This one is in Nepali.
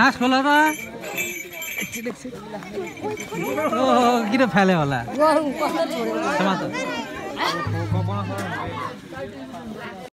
हाँस खोल ओहो किन फाल्यो होला?